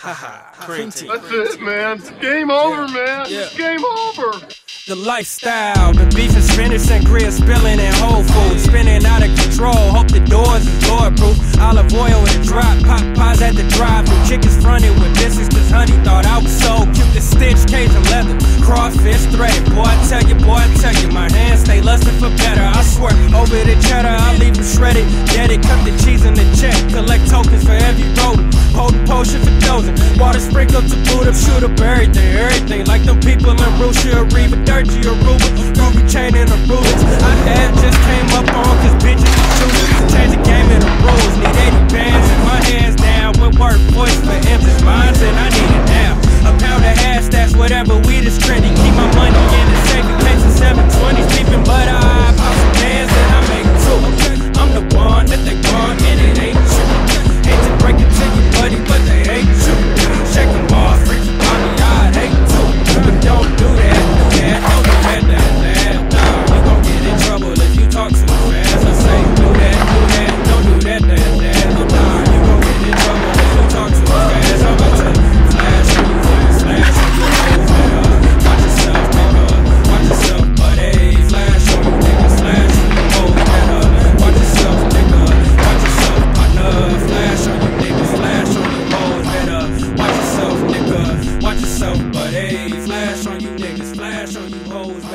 Haha. That's it, man. Game over, man. Yeah. Game over. The lifestyle, the beef and spinach and grill spilling and Whole Foods, spinning out of control. Hope the doors is door proof. Olive oil in the drop, pop pies at the drive through. Chickens fronted with biscuits, cause honey thought I was so cute. The stitch, Cajun leather, crawfish threaded. Boy, I tell you, boy, I tell you, my hands stay lusting for better. I swear, over the cheddar, I leave them shredded. Get it, cut the cheese in the check. Collect Water sprinkled to boot up, shoot up everything, everything. Like them people in Russia, Reba, Dirty, Aruba, Ruby chain and the Rubens. I had just came up on cause bitches was choosing. Change the game and the rules. Need 80 bands and my hands down with work voice for M's minds and I need it now. A pound of hash, that's whatever weed is trendy. hoes.